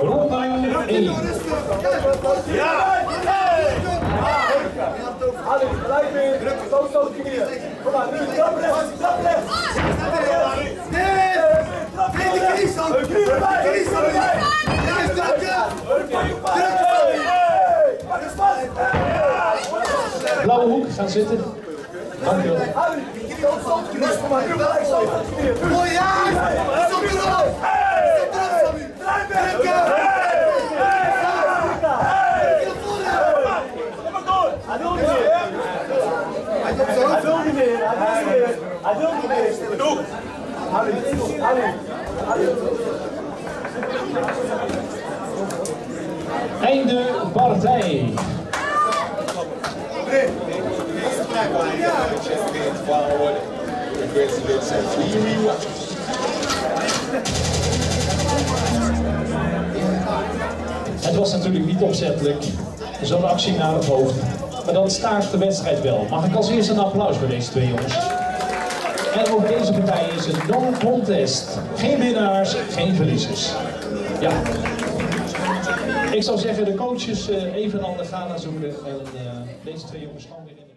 Ronde 1. Ja! Ali, gelijk weer. Zo, zo, knieën. Kom maar, nu. Trap de knie zo. De knie erbij. De knie zo. Juist. Blauwe hoek, gaan zitten. Knieën. Kom maar, nu gelijk zo. Mooi, ja! Einde partij. Het was natuurlijk niet opzettelijk. Zo'n actie naar het hoofd. Maar dan staart de wedstrijd wel. Mag ik als eerste een applaus voor deze twee jongens? En ook deze partij is een non-contest. Geen winnaars, geen verliezers. Ja. Ik zou zeggen, de coaches eh, even een ander gaan zoeken. En eh, deze twee jongens gaan weer in.